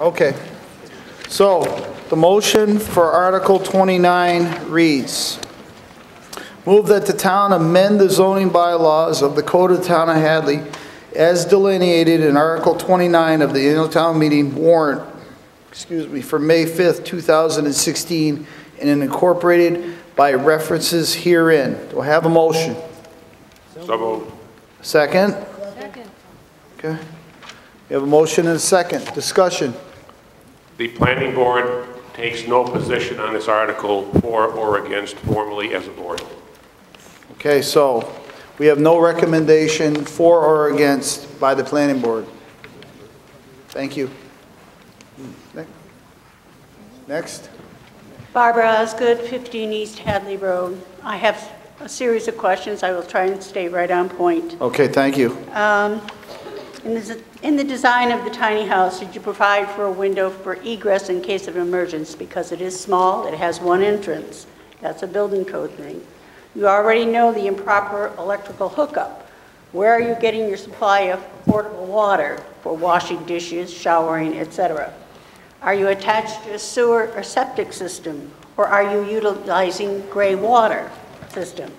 Okay. So, the motion for Article 29 reads, Move that the town amend the zoning bylaws of the Code of the Town of Hadley as delineated in Article 29 of the annual town meeting warrant, excuse me, for May 5th, 2016, and incorporated by references herein. Do I have a motion? So moved. Second? Second. Okay. We have a motion and a second. Discussion. The planning board takes no position on this article for or against formally as a board. Okay, so we have no recommendation for or against by the planning board. Thank you. Next. Barbara Osgood, 15 East Hadley Road. I have a series of questions. I will try and stay right on point. Okay, thank you. Um, In the in the design of the tiny house, did you provide for a window for egress in case of emergence? Because it is small, it has one entrance. That's a building code thing. You already know the improper electrical hookup. Where are you getting your supply of portable water for washing dishes, showering, etc.? Are you attached to a sewer or septic system, or are you utilizing gray water system?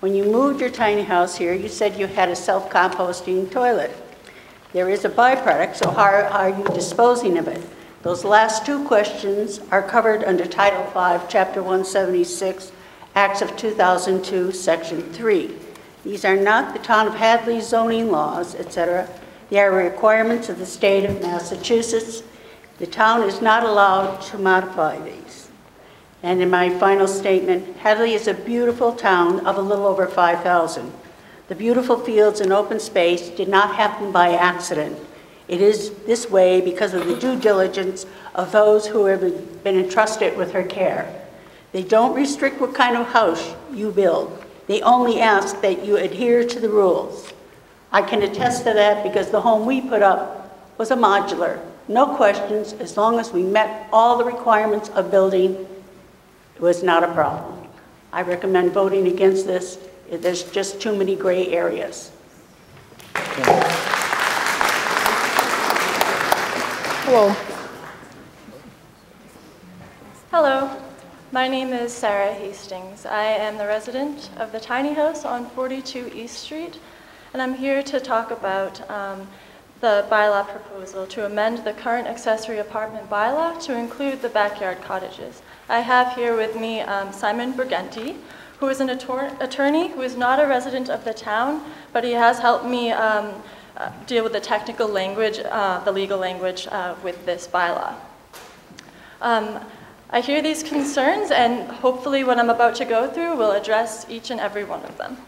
When you moved your tiny house here, you said you had a self-composting toilet. There is a byproduct, so how are you disposing of it? Those last two questions are covered under Title V, Chapter 176, Acts of 2002, Section 3. These are not the town of Hadley zoning laws, etc. They are requirements of the state of Massachusetts. The town is not allowed to modify these. And in my final statement, Hadley is a beautiful town of a little over 5,000. The beautiful fields and open space did not happen by accident. It is this way because of the due diligence of those who have been entrusted with her care. They don't restrict what kind of house you build. They only ask that you adhere to the rules. I can attest to that because the home we put up was a modular. No questions, as long as we met all the requirements of building, it was not a problem. I recommend voting against this. There's just too many gray areas. Hello. Hello, my name is Sarah Hastings. I am the resident of the tiny house on 42 East Street, and I'm here to talk about um, the bylaw proposal to amend the current accessory apartment bylaw to include the backyard cottages. I have here with me um, Simon Briganti, who is an attor- attorney who is not a resident of the town, but he has helped me um, uh, deal with the technical language, uh, the legal language uh, with this bylaw. Um, I hear these concerns, and hopefully, what I'm about to go through will address each and every one of them.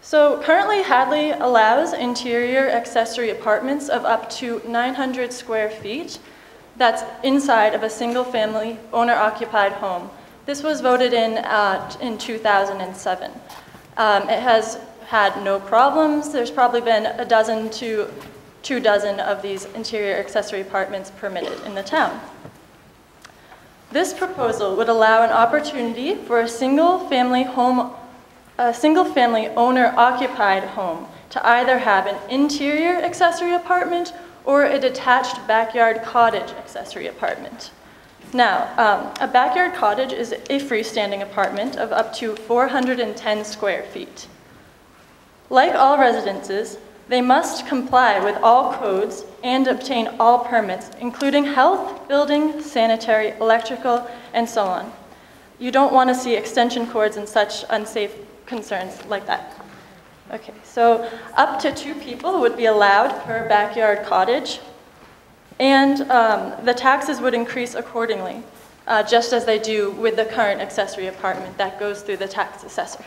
So, currently, Hadley allows interior accessory apartments of up to 900 square feet that's inside of a single family owner occupied home. This was voted in uh, in 2007. Um, it has had no problems. There's probably been a dozen to two dozen of these interior accessory apartments permitted in the town. This proposal would allow an opportunity for a single family home, a single family owner occupied home to either have an interior accessory apartment or a detached backyard cottage accessory apartment. Now, um, a backyard cottage is a freestanding apartment of up to 410 square feet. Like all residences, they must comply with all codes and obtain all permits, including health, building, sanitary, electrical, and so on. You don't want to see extension cords and such unsafe concerns like that. Okay, so up to two people would be allowed per backyard cottage, and um, the taxes would increase accordingly, uh, just as they do with the current accessory apartment that goes through the tax assessor.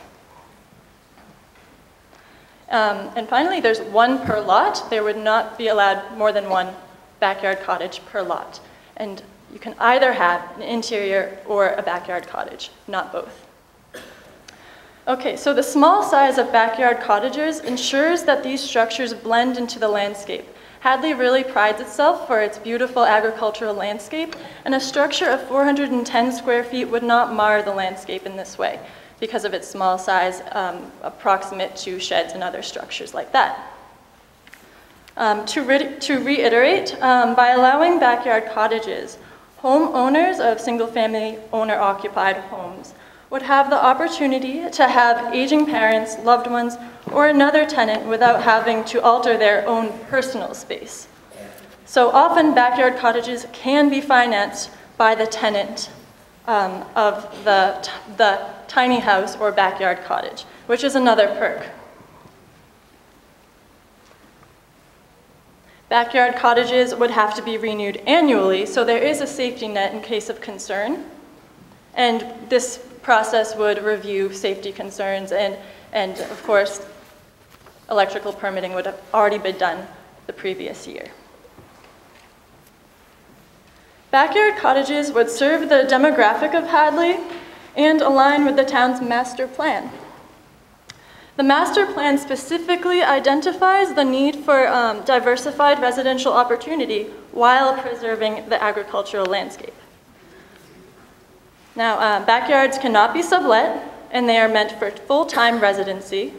Um, and finally, there's one per lot. There would not be allowed more than one backyard cottage per lot. And you can either have an interior or a backyard cottage, not both. Okay, so the small size of backyard cottages ensures that these structures blend into the landscape. Hadley really prides itself for its beautiful agricultural landscape, and a structure of 410 square feet would not mar the landscape in this way because of its small size, um, approximate to sheds and other structures like that. Um, To re- to reiterate, um, by allowing backyard cottages, homeowners of single-family owner-occupied homes would have the opportunity to have aging parents, loved ones, or another tenant without having to alter their own personal space. So often, backyard cottages can be financed by the tenant um, of the, the tiny house or backyard cottage, which is another perk. Backyard cottages would have to be renewed annually, so there is a safety net in case of concern. And this process would review safety concerns and, and of course, electrical permitting would have already been done the previous year. Backyard cottages would serve the demographic of Hadley and align with the town's master plan. The master plan specifically identifies the need for um, diversified residential opportunity while preserving the agricultural landscape. Now, uh, backyards cannot be sublet, and they are meant for full-time residency.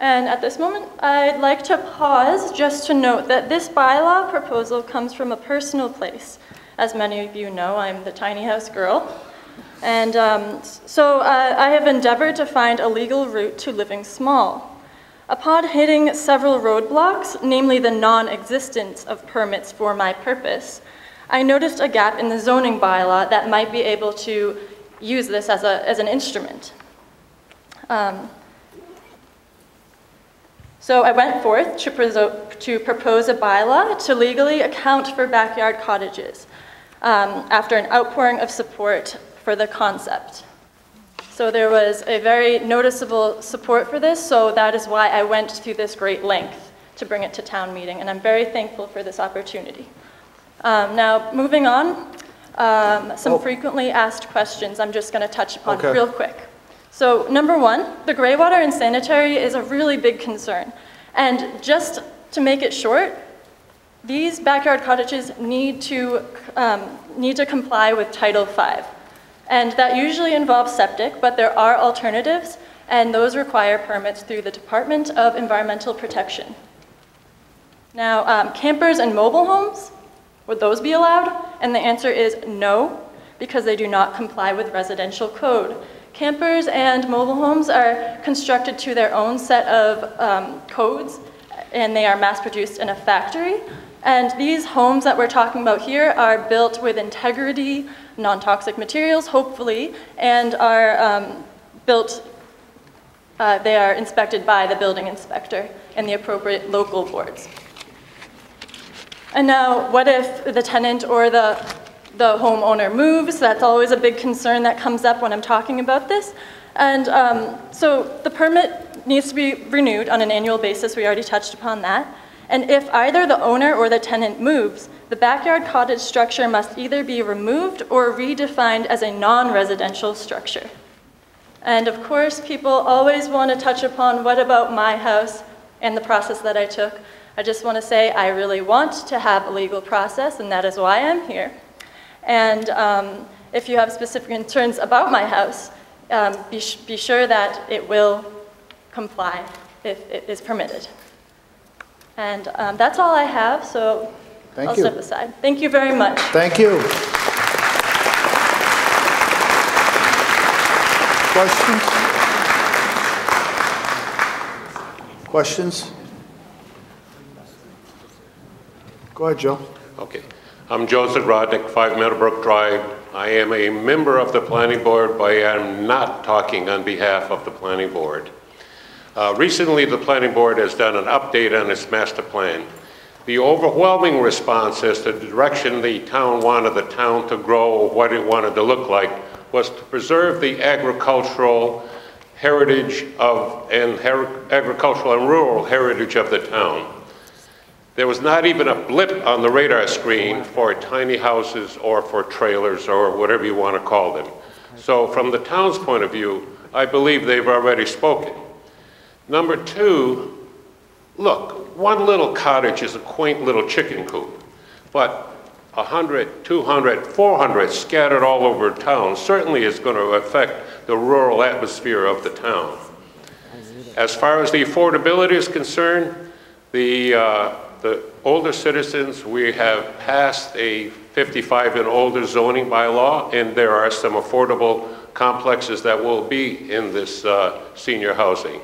And at this moment, I'd like to pause just to note that this bylaw proposal comes from a personal place. As many of you know, I'm the tiny house girl. And um, so uh, I have endeavored to find a legal route to living small. Upon hitting several roadblocks, namely the non-existence of permits for my purpose, I noticed a gap in the zoning bylaw that might be able to use this as, a, as an instrument. Um, so I went forth to, to propose a bylaw to legally account for backyard cottages um, after an outpouring of support for the concept. So there was a very noticeable support for this, so that is why I went through this great length to bring it to town meeting, and I'm very thankful for this opportunity. Um, now, moving on, um, some Oh. frequently asked questions I'm just going to touch upon Okay. real quick. So, number one, the gray water and sanitary is a really big concern. And just to make it short, these backyard cottages need to, um, need to comply with Title V. And that usually involves septic, but there are alternatives, and those require permits through the Department of Environmental Protection. Now, um, campers and mobile homes, would those be allowed? And the answer is no, because they do not comply with residential code. Campers and mobile homes are constructed to their own set of um, codes, and they are mass produced in a factory. And these homes that we're talking about here are built with integrity, non toxic materials, hopefully, and are um, built uh, they are inspected by the building inspector and the appropriate local boards. And now, what if the tenant or the, the homeowner moves? That's always a big concern that comes up when I'm talking about this. And um, so the permit needs to be renewed on an annual basis. We already touched upon that. And if either the owner or the tenant moves, the backyard cottage structure must either be removed or redefined as a non-residential structure. And of course, people always want to touch upon what about my house and the process that I took. I just want to say I really want to have a legal process, and that is why I'm here. And um, if you have specific concerns about my house, um, be, sh- be sure that it will comply if it is permitted. And um, that's all I have, so Thank I'll you. step aside. Thank you very much. Thank you. Questions? Questions? Go ahead, Joe. Okay. I'm Joseph Rodnick, 5 Meadowbrook Drive. I am a member of the planning board, but I am not talking on behalf of the planning board. Uh, Recently, the planning board has done an update on its master plan. The overwhelming response as to the direction the town wanted the town to grow, or what it wanted to look like, was to preserve the agricultural heritage of, and her- agricultural and rural heritage of the town. There was not even a blip on the radar screen for tiny houses or for trailers or whatever you want to call them. So from the town's point of view, I believe they've already spoken. Number two, look, one little cottage is a quaint little chicken coop, but 100, 200, 400 scattered all over town certainly is going to affect the rural atmosphere of the town. As far as the affordability is concerned, The, uh, the older citizens, we have passed a 55 and older zoning bylaw, and there are some affordable complexes that will be in this uh, senior housing.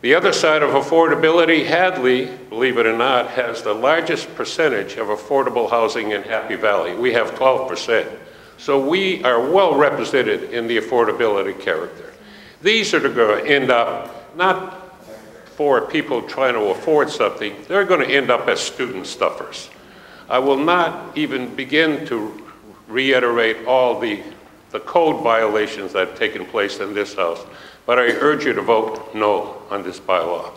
The other side of affordability, Hadley, believe it or not, has the largest percentage of affordable housing in Happy Valley. We have 12%. So we are well represented in the affordability character. These are going to end up not for people trying to afford something, they're going to end up as student stuffers. I will not even begin to reiterate all the, the code violations that have taken place in this House, but I urge you to vote no on this bylaw.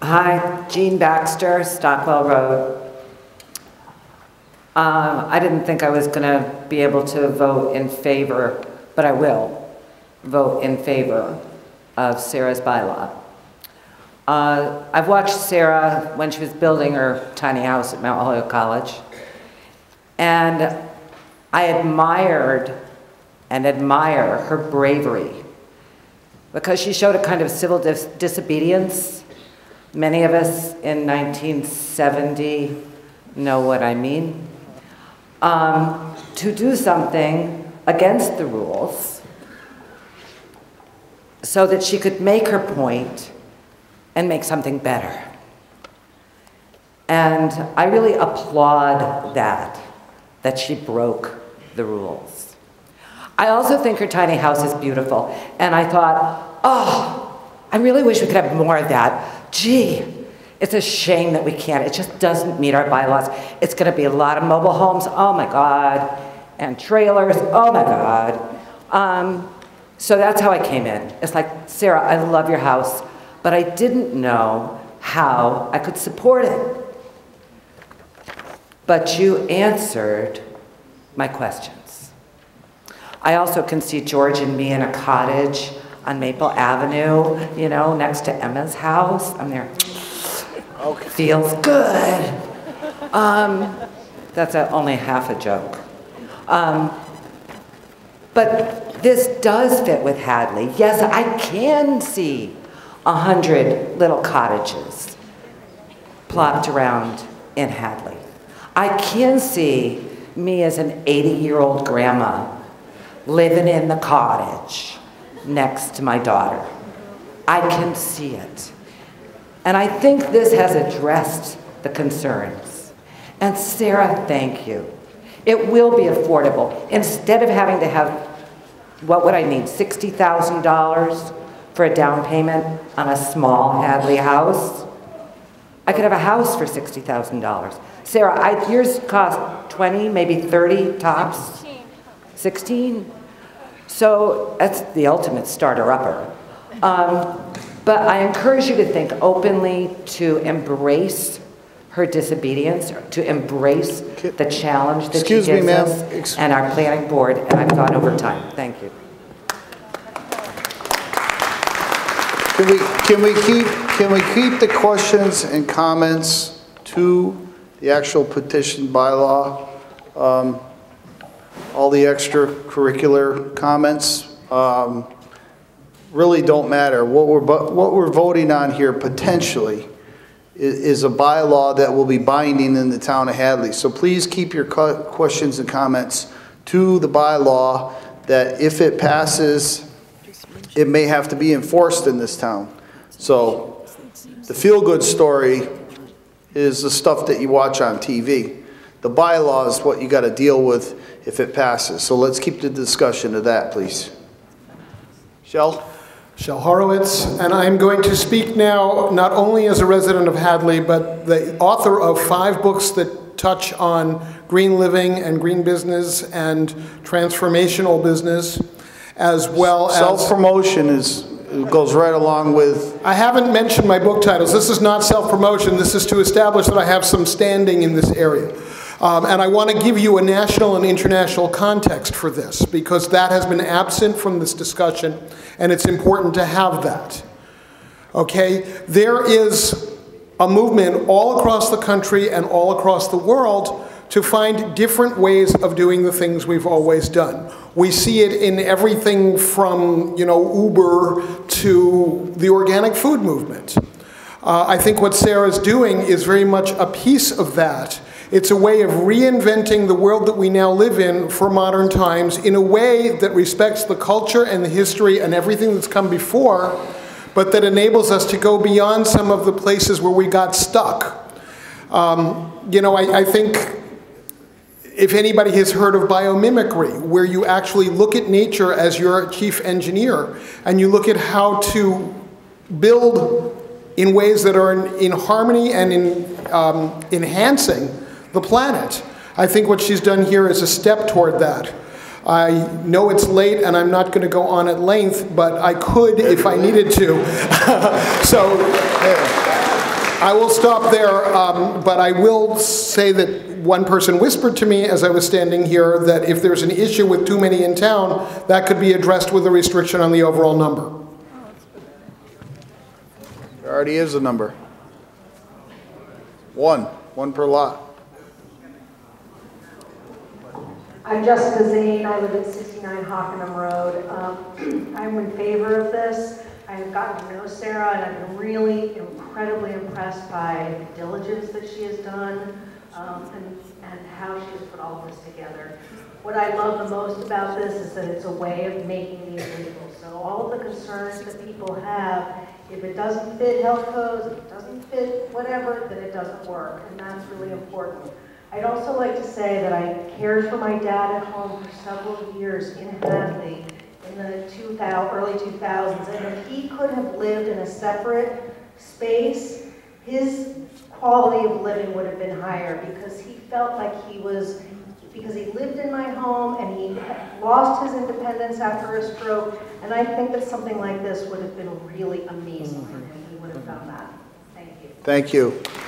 Hi, Jean Baxter, Stockwell Road. Um, I didn't think I was going to be able to vote in favor, but I will vote in favor of Sarah's bylaw. Uh, I've watched Sarah when she was building her tiny house at Mount Holyoke College, and I admired and admire her bravery because she showed a kind of civil dis- disobedience. Many of us in 1970 know what I mean. Um, to do something against the rules so that she could make her point and make something better. And I really applaud that, that she broke the rules. I also think her tiny house is beautiful. And I thought, oh, I really wish we could have more of that. Gee, it's a shame that we can't. It just doesn't meet our bylaws. It's going to be a lot of mobile homes, oh my God, and trailers, oh my God. Um, so that's how I came in. It's like, Sarah, I love your house, but I didn't know how I could support it. But you answered my questions. I also can see George and me in a cottage on Maple Avenue, you know, next to Emma's house. I'm there. Okay. Feels good. Um, that's a, only half a joke. Um, but this does fit with Hadley. Yes, I can see a hundred little cottages plopped around in Hadley. I can see me as an 80 year old grandma living in the cottage next to my daughter. I can see it. And I think this has addressed the concerns. And Sarah, thank you. It will be affordable. Instead of having to have, what would I need, $60,000 for a down payment on a small Hadley house? I could have a house for $60,000. Sarah, I, yours cost 20, maybe 30 tops? 16. So that's the ultimate starter-upper. Um, but I encourage you to think openly, to embrace her disobedience, to embrace the challenge that she Excuse me, gives ma'am. us, and our planning board, and I've gone over time. Thank you. Can we, can we keep, can we keep the questions and comments to the actual petition bylaw? Um, All the extracurricular comments um, really don't matter. What we're, what we're voting on here potentially i- is a bylaw that will be binding in the town of Hadley. So please keep your questions and comments to the bylaw that if it passes, it may have to be enforced in this town. So the feel-good story is the stuff that you watch on TV. The bylaw is what you got to deal with if it passes. So let's keep the discussion to that, please. Shel? Shel Horowitz, and I'm going to speak now not only as a resident of Hadley, but the author of five books that touch on green living and green business and transformational business, as well as. Self-promotion is, goes right along with, I haven't mentioned my book titles. This is not self-promotion. This is to establish that I have some standing in this area. Um, and I want to give you a national and international context for this because that has been absent from this discussion, and it's important to have that. Okay? There is a movement all across the country and all across the world to find different ways of doing the things we've always done. We see it in everything from, you know, Uber to the organic food movement. Uh, I think what Sarah's doing is very much a piece of that. It's a way of reinventing the world that we now live in for modern times in a way that respects the culture and the history and everything that's come before, but that enables us to go beyond some of the places where we got stuck. Um, you know, I, I think if anybody has heard of biomimicry, where you actually look at nature as your chief engineer and you look at how to build in ways that are in, in harmony and in um, enhancing the planet. I think what she's done here is a step toward that. I know it's late and I'm not going to go on at length, but I could if I needed to. so I will stop there, um, but I will say that one person whispered to me as I was standing here that if there's an issue with too many in town, that could be addressed with a restriction on the overall number. There already is a number. One, one per lot. I'm Jessica Zane, I live at 69 Hockanum Road. Um, I'm in favor of this. I've gotten to know Sarah, and I've been really incredibly impressed by the diligence that she has done um, and, and how she has put all of this together. What I love the most about this is that it's a way of making these legal. So all of the concerns that people have, if it doesn't fit health codes, if it doesn't fit whatever, then it doesn't work, and that's really important. I'd also like to say that I cared for my dad at home for several years in Hadley in the 2000, early 2000s, and if he could have lived in a separate space, his quality of living would have been higher because he felt like he was, because he lived in my home and he lost his independence after a stroke, and I think that something like this would have been really amazing him. He would have done that. Thank you. Thank you.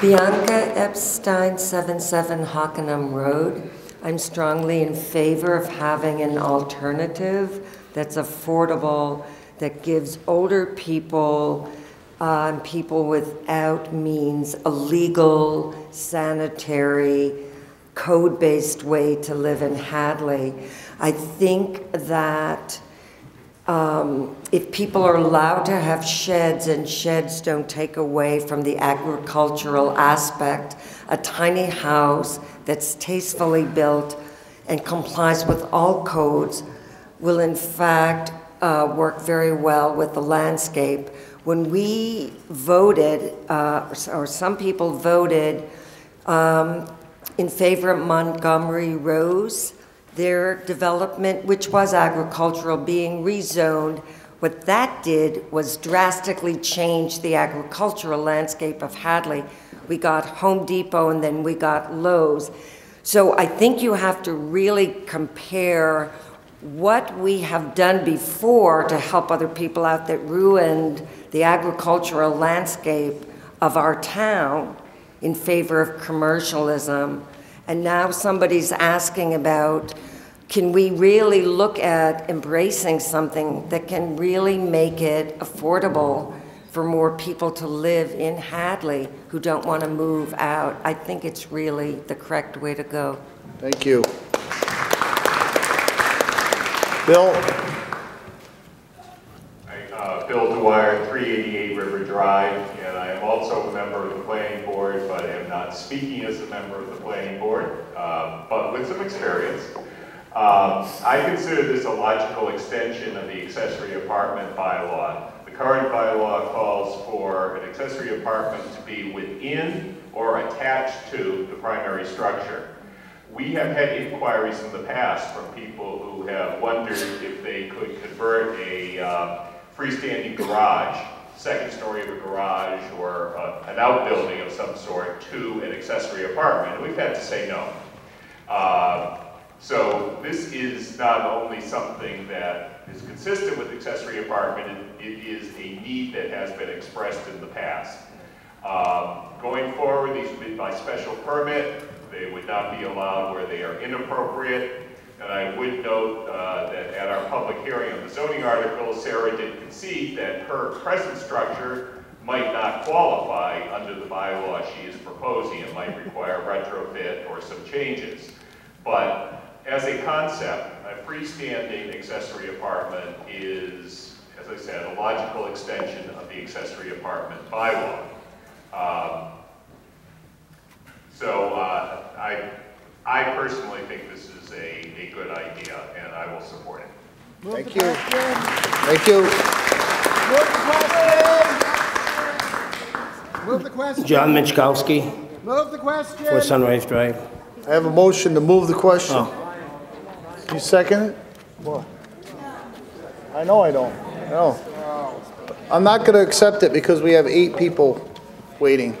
Bianca Epstein, 77 Hockanum Road. I'm strongly in favor of having an alternative that's affordable, that gives older people, um, people without means, a legal, sanitary, code-based way to live in Hadley. I think that um, if people are allowed to have sheds and sheds don't take away from the agricultural aspect, a tiny house that's tastefully built and complies with all codes will in fact uh, work very well with the landscape. When we voted, uh, or some people voted um, in favor of Montgomery Rose, their development, which was agricultural, being rezoned, what that did was drastically change the agricultural landscape of Hadley. We got Home Depot and then we got Lowe's. So I think you have to really compare what we have done before to help other people out that ruined the agricultural landscape of our town in favor of commercialism. And now somebody's asking about can we really look at embracing something that can really make it affordable for more people to live in Hadley who don't want to move out? I think it's really the correct way to go. Thank you. Bill? Hi, uh, Bill Dwyer, 388 River Drive, and I am also a member of the planning board, but I am not speaking as a member of the planning board, uh, but with some experience. Um, I consider this a logical extension of the accessory apartment bylaw. The current bylaw calls for an accessory apartment to be within or attached to the primary structure. We have had inquiries in the past from people who have wondered if they could convert a uh, freestanding garage, second story of a garage, or uh, an outbuilding of some sort to an accessory apartment. We've had to say no. So this is not only something that is consistent with accessory apartment, it, it is a need that has been expressed in the past. Um, going forward, these would be by special permit. They would not be allowed where they are inappropriate. And I would note uh, that at our public hearing on the zoning article, Sarah did concede that her present structure might not qualify under the bylaw she is proposing. It might require retrofit or some changes. But as a concept, a freestanding accessory apartment is, as I said, a logical extension of the accessory apartment bylaw. Um, So uh, I, I personally think this is a, a good idea, and I will support it. Thank you. Thank you. Move the question. John Minchkowski, Move the question. for Sunrise Drive. I have a motion to move the question. Oh. You second it? Well, I know I don't. No. I'm not going to accept it because we have eight people waiting.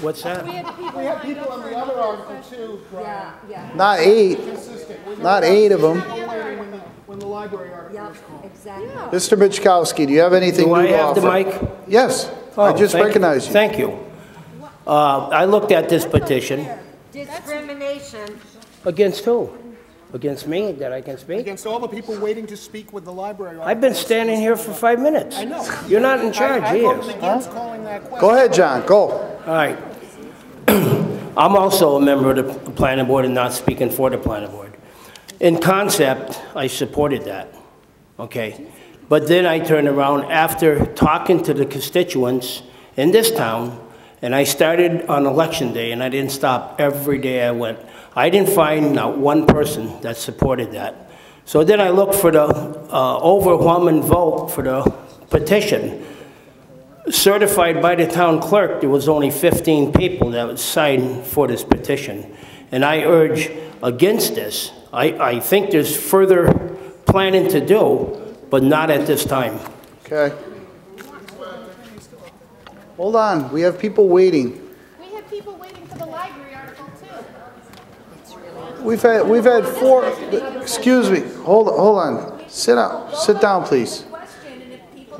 What's that? We have people on the other article too, Brian. Not eight, Consistent. not eight of them. When the, when the library article was exactly. Mr. Michkowski, do you have anything Do new I to have the mic? Yes, I Oh, just thank- recognized you. Thank you. Uh, I looked at this petition. Discrimination. Against who? Against me, that I can speak? Against all the people waiting to speak with the library. I've been standing here for five minutes. I know. You're not in charge, I, I he voted is. against calling that question. Go ahead, John, go. All right. I'm also a member of the planning board and not speaking for the planning board. In concept, I supported that, okay? But then I turned around after talking to the constituents in this town, and I started on election day, and I didn't stop every day I went. I didn't find not one person that supported that. So then I looked for the uh, overwhelming vote for the petition certified by the town clerk, there was only 15 people that would sign for this petition. And I urge against this. I, I think there's further planning to do, but not at this time. Okay. Hold on, we have people waiting. We have people waiting for the library article too. We've had, we've had four, excuse me, hold, hold on. Sit down, sit down, please. People.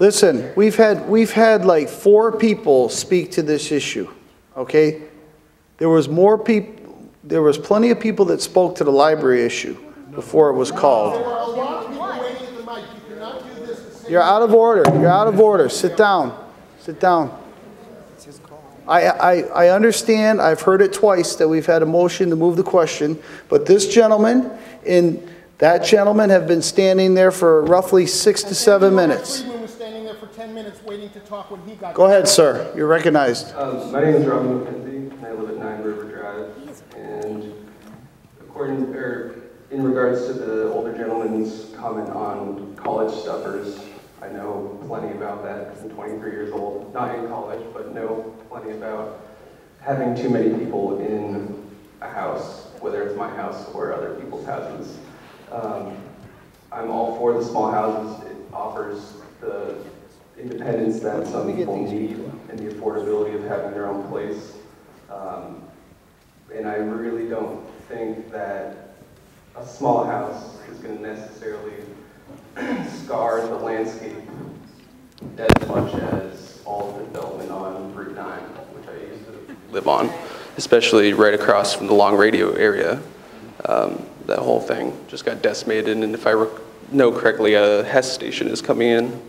Listen, we've had, we've had like four people speak to this issue, okay? There was more peop, there was plenty of people that spoke to the library issue before it was called. People You're out of order, you're out of order. Sit down, sit down. I, I, I understand, I've heard it twice, that we've had a motion to move the question, but this gentleman and that gentleman have been standing there for roughly six to seven minutes. Freeman was standing there for 10 minutes waiting to talk when he got. Go ahead, sir, you're recognized. Um, my name is Robin McKenzie, and I live at Nine River Drive. And according, or in regards to the older gentleman's comment on college stuffers, I know plenty about that because I'm 23 years old, not in college, but know plenty about having too many people in a house, whether it's my house or other people's houses. Um, I'm all for the small houses. It offers the independence that some people need and the affordability of having their own place. Um, and I really don't think that a small house is going to necessarily scar the landscape as much as all the development on Route 9, which I used to live on, especially right across from the Long Radio area. Um, that whole thing just got decimated, and if I know correctly, a Hess station is coming in.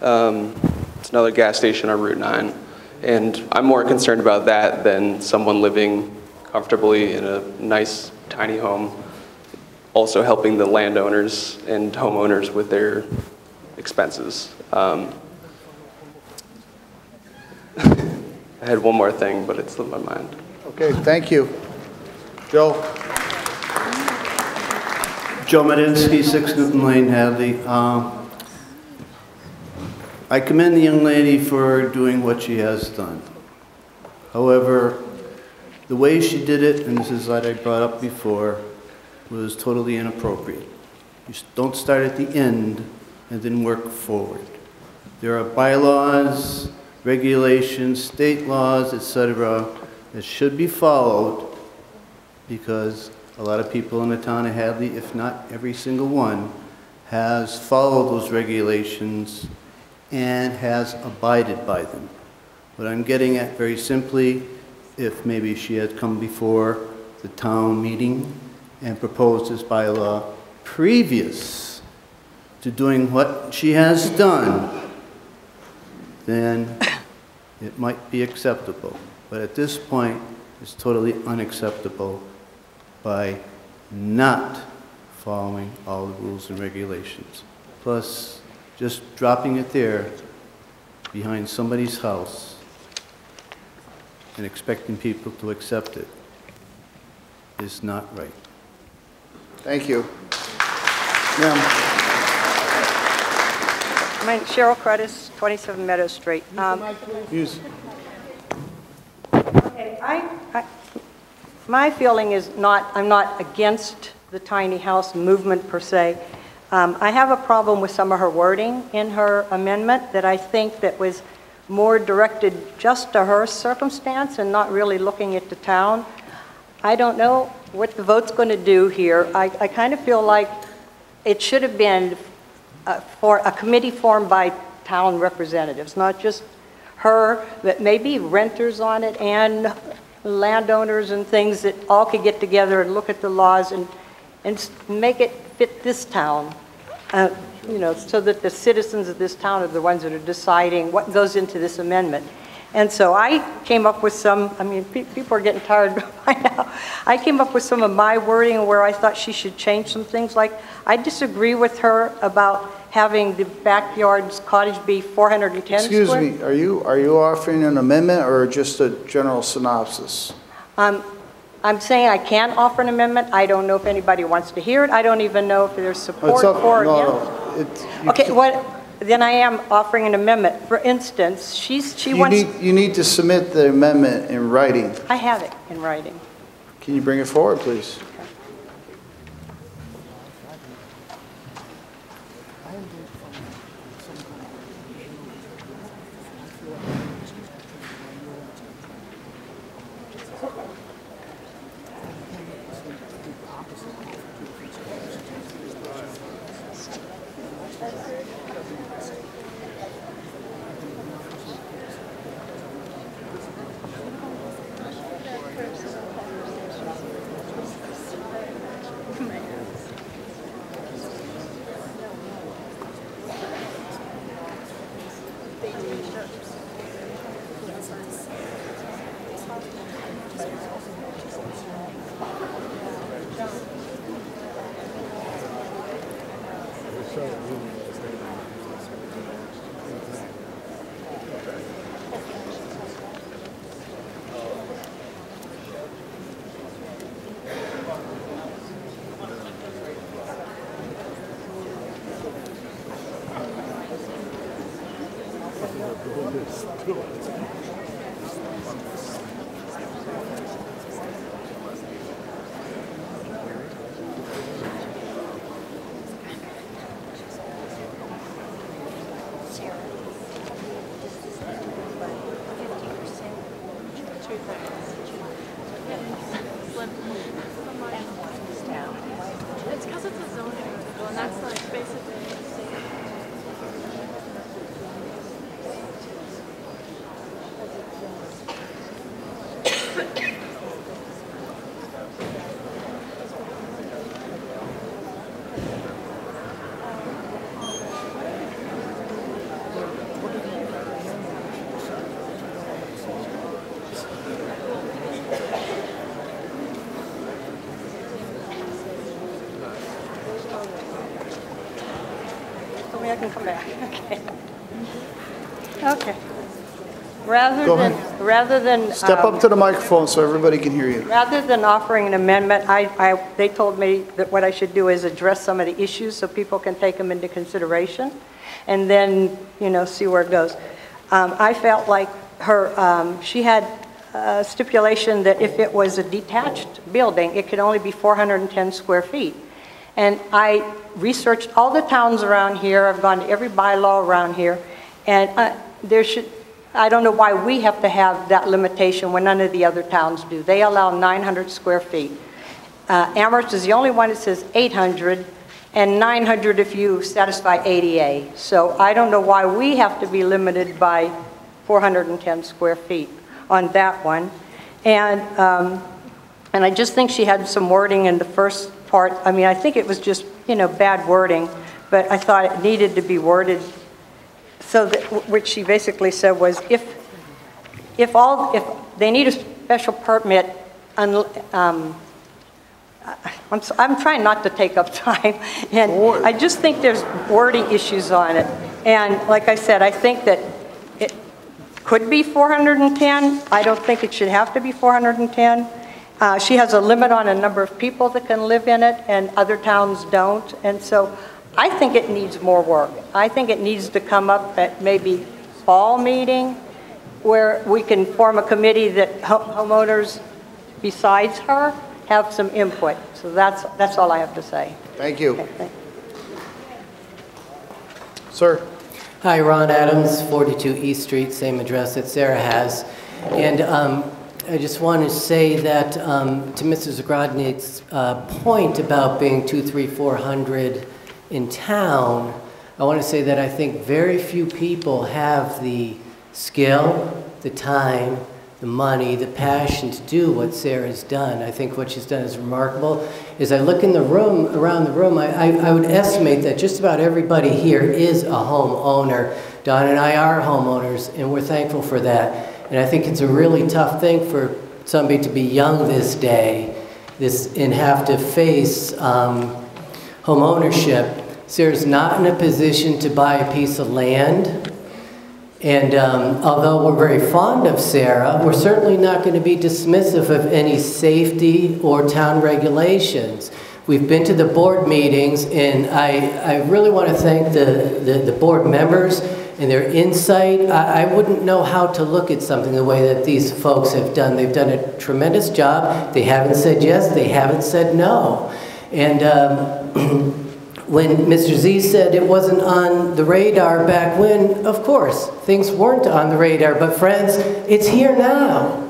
Um, it's another gas station on Route 9, and I'm more concerned about that than someone living comfortably in a nice tiny home, also helping the landowners and homeowners with their expenses. Um, I had one more thing, but it slipped my mind. Okay, thank you. Joe? Joe Medinsky, 6 Newton Lane, Hadley. Um, I commend the young lady for doing what she has done. However, the way she did it, and this is what I brought up before, was totally inappropriate. You don't start at the end and then work forward. There are bylaws, regulations, state laws, etc., that should be followed because a lot of people in the town of Hadley, if not every single one, has followed those regulations and has abided by them. What I'm getting at very simply, if maybe she had come before the town meeting and proposed this bylaw previous to doing what she has done, then it might be acceptable. But at this point, it's totally unacceptable by not following all the rules and regulations. Plus, just dropping it there behind somebody's house and expecting people to accept it is not right. Thank you. Ma'am, My Cheryl Credis, 27 Meadow Street. Um, use, Okay, I, I- my feeling is not, I'm not against the tiny house movement per se. Um, I have a problem with some of her wording in her amendment that I think that was more directed just to her circumstance and not really looking at the town. I don't know what the vote's going to do here. I, I kind of feel like it should have been uh, for a committee formed by town representatives, not just her, but maybe renters on it and landowners and things that all could get together and look at the laws and, and make it fit this town. Uh, You know, so that the citizens of this town are the ones that are deciding what goes into this amendment. And so I came up with some, I mean, pe- people are getting tired by now. I came up with some of my wording where I thought she should change some things, like, I disagree with her about having the backyard's cottage be 410 square. excuse me, are you, are you offering an amendment or just a general synopsis? Um, I'm saying I can offer an amendment. I don't know if anybody wants to hear it. I don't even know if there's support up- for it. no, yet. no, it- you Okay, what, then I am offering an amendment. For instance, she's, she You wants, need, you need to submit the amendment in writing. I have it in writing. Can you bring it forward, please? Can come back. Okay. Okay. Rather Go than, ahead. rather than. Step um, up to the microphone so everybody can hear you. Rather than offering an amendment, I, I, they told me that what I should do is address some of the issues so people can take them into consideration, and then, you know, see where it goes. Um, I felt like her, um, she had a stipulation that if it was a detached building, it could only be 410 square feet. And I researched all the towns around here, I've gone to every bylaw around here, and uh, there should, I don't know why we have to have that limitation when none of the other towns do. They allow 900 square feet. Uh, Amherst is the only one that says 800, and 900 if you satisfy ADA. So I don't know why we have to be limited by 410 square feet on that one. And, um, and I just think she had some wording in the first part. I mean, I think it was just, you know, bad wording. but I thought it needed to be worded so that, which she basically said was if, if all, if they need a special permit, um, I'm, s- I'm trying not to take up time, and I just think there's wording issues on it. And like I said, I think that it could be 410. I don't think it should have to be 410. Uh, She has a limit on a number of people that can live in it, and other towns don't. And so I think it needs more work. I think it needs to come up at maybe fall meeting, where we can form a committee that homeowners besides her have some input. So that's, that's all I have to say. Thank you. Okay, thank- Sir? Hi, Ron Adams, 42 East Street, same address that Sarah has. And um, I just want to say that um, to Mrs. Zagrodnik's uh, point about being two, three, four hundred in town, I want to say that I think very few people have the skill, the time, the money, the passion to do what Sarah's done. I think what she's done is remarkable. As I look in the room, around the room, I, I, I would estimate that just about everybody here is a homeowner. Don and I are homeowners, and we're thankful for that. And I think it's a really tough thing for somebody to be young this day, this and have to face um, home ownership. Sarah's not in a position to buy a piece of land. And um, although we're very fond of Sarah, we're certainly not going to be dismissive of any safety or town regulations. We've been to the board meetings, and I, I really want to thank the, the, the board members and their insight. I, I wouldn't know how to look at something the way that these folks have done. They've done a tremendous job. They haven't said yes, they haven't said no. And um, when Mr. Z said it wasn't on the radar back when, of course, things weren't on the radar. But friends, it's here now.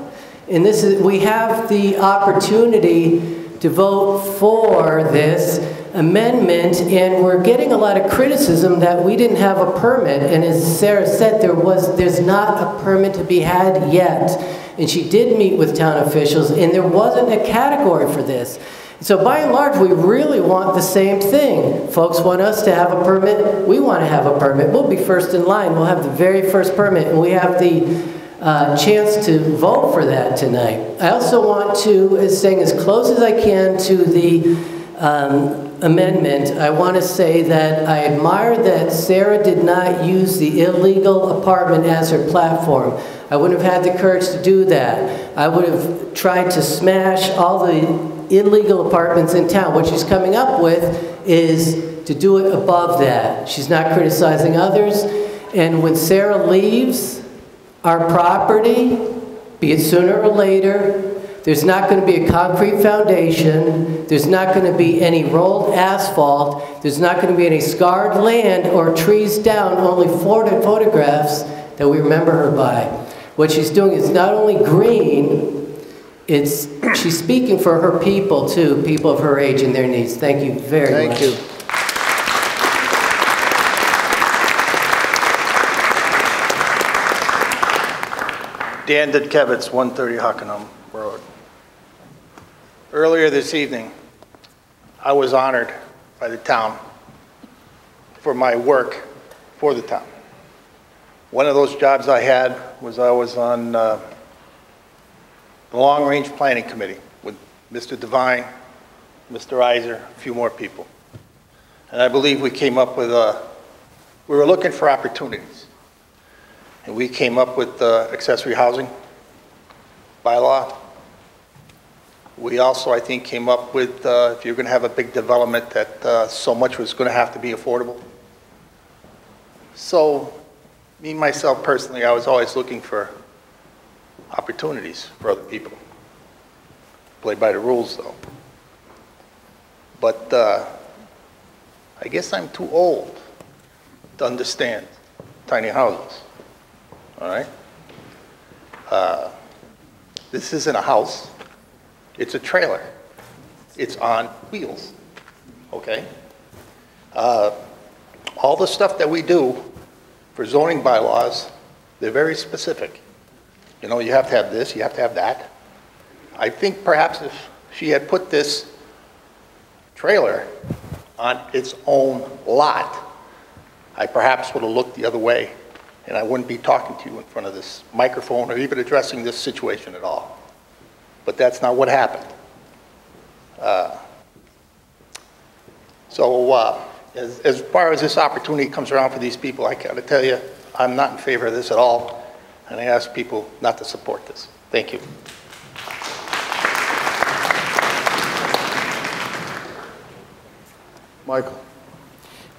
And this is, we have the opportunity to vote for this amendment, and we're getting a lot of criticism that we didn't have a permit. And as Sarah said, there was, there's not a permit to be had yet. And she did meet with town officials, and there wasn't a category for this. So by and large, we really want the same thing. Folks want us to have a permit. We want to have a permit. We'll be first in line. We'll have the very first permit, and we have the uh, chance to vote for that tonight. I also want to, as saying as close as I can to the um, amendment, I want to say that I admire that Sarah did not use the illegal apartment as her platform. I wouldn't have had the courage to do that. I would have tried to smash all the illegal apartments in town. What she's coming up with is to do it above that. She's not criticizing others. And when Sarah leaves our property, be it sooner or later, there's not going to be a concrete foundation. There's not going to be any rolled asphalt. There's not going to be any scarred land or trees down, only photo- photographs that we remember her by. What she's doing is not only green, it's, she's speaking for her people too, people of her age and their needs. Thank you very much. Thank you. Dan Dudkevitz, 130 Hockanum Road. Earlier this evening, I was honored by the town for my work for the town. One of those jobs I had was I was on uh, the Long Range Planning Committee with Mr. Devine, Mr. Iser, a few more people. And I believe we came up with a, we were looking for opportunities. And we came up with the accessory housing bylaw. We also, I think, came up with, uh, if you're going to have a big development, that uh, so much was going to have to be affordable. So, me, myself personally, I was always looking for opportunities for other people. Play by the rules, though. But uh, I guess I'm too old to understand tiny houses all right? Uh, This isn't a house, it's a trailer. It's on wheels, okay? Uh, All the stuff that we do for zoning bylaws, they're very specific. You know, you have to have this, you have to have that. I think perhaps if she had put this trailer on its own lot, I perhaps would have looked the other way, and I wouldn't be talking to you in front of this microphone or even addressing this situation at all. But that's not what happened. Uh, So uh, as as far as this opportunity comes around for these people, I got to tell you, I'm not in favor of this at all, and I ask people not to support this. Thank you. Michael.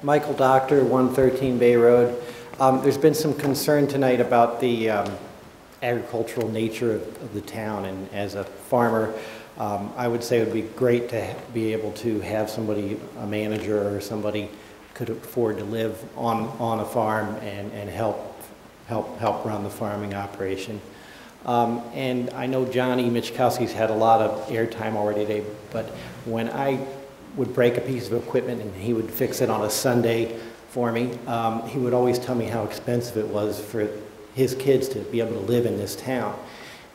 Michael Doctor, 113 Bay Road. Um, There's been some concern tonight about the um, agricultural nature of of the town, and as a farmer, um, I would say it would be great to be able to have somebody, a manager or somebody could afford to live on, on a farm and, and help, help, help run the farming operation. Um, And I know Johnny Michkowski's had a lot of airtime already today, but when I would break a piece of equipment and he would fix it on a Sunday for me, um, he would always tell me how expensive it was for his kids to be able to live in this town.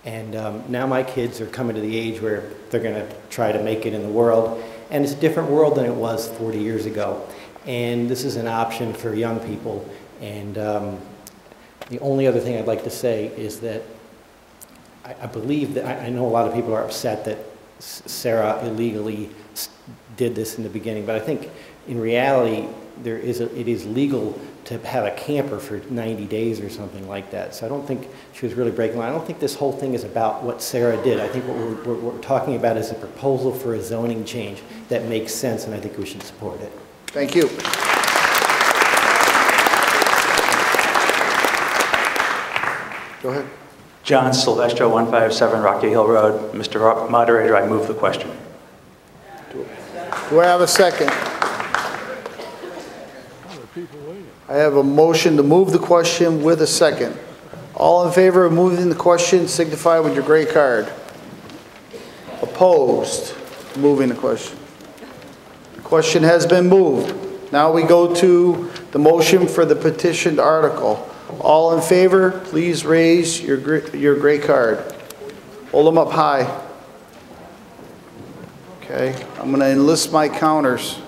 And um, now my kids are coming to the age where they're going to try to make it in the world. And it's a different world than it was 40 years ago. And this is an option for young people. And um, the only other thing I'd like to say is that I, I believe that, I, I know a lot of people are upset that S- Sarah illegally did this in the beginning, but I think in reality, there is a, it is legal to have a camper for 90 days or something like that. So I don't think she was really breaking the law. I don't think this whole thing is about what Sarah did. I think what we're, what we're talking about is a proposal for a zoning change that makes sense, and I think we should support it. Thank you. Go ahead. John Silvestro, 157 Rocky Hill Road. Mr. Moderator, I move the question. Do I have a second? I have a motion to move the question with a second. All in favor of moving the question signify with your gray card. Opposed, moving the question. The question has been moved. Now we go to the motion for the petitioned article. All in favor, please raise your, your gray card. Hold them up high. Okay, I'm going to enlist my counters.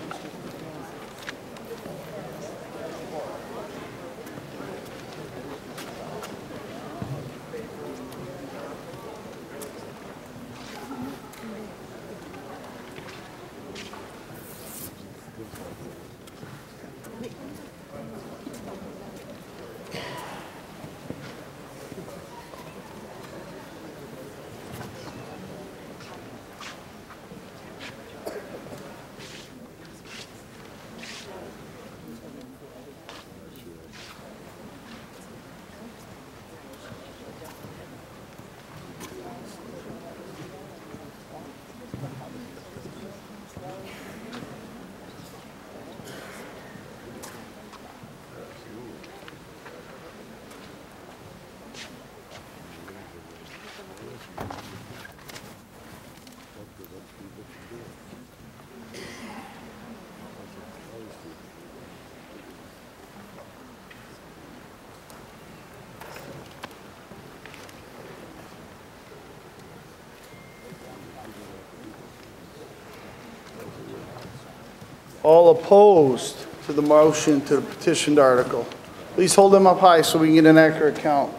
All opposed to the motion to the petitioned article. Please hold them up high so we can get an accurate count.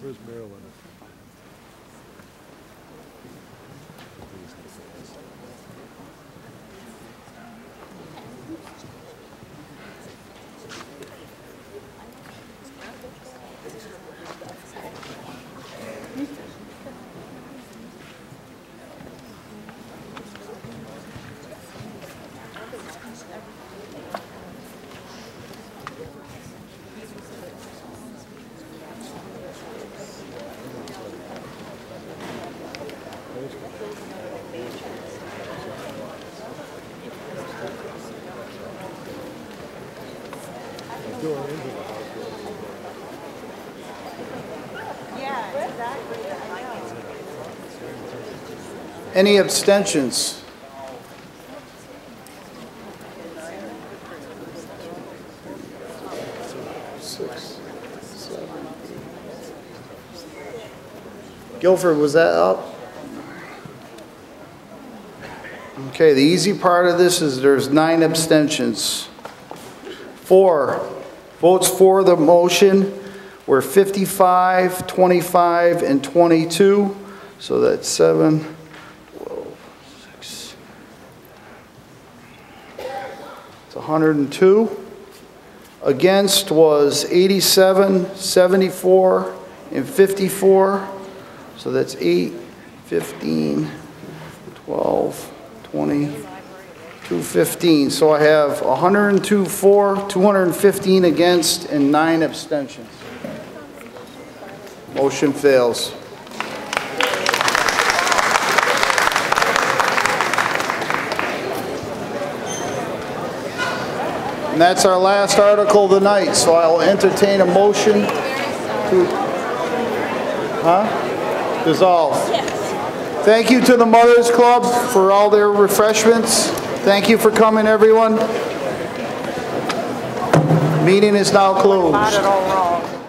Where's Maryland? Any abstentions? Guilford, was that up? Okay, the easy part of this is there's nine abstentions. Four votes for the motion were 55, 25, and 22. So that's seven, 12, six. It's 102. Against was 87, 74, and 54. So that's 8, 15, 12, 20, 215. So I have 102 for, 215 against, and 9 abstentions. Motion fails. And that's our last article of the night, so I'll entertain a motion to, huh? Dissolve. Thank you to the Mothers Club for all their refreshments. Thank you for coming, everyone. Meeting is now closed.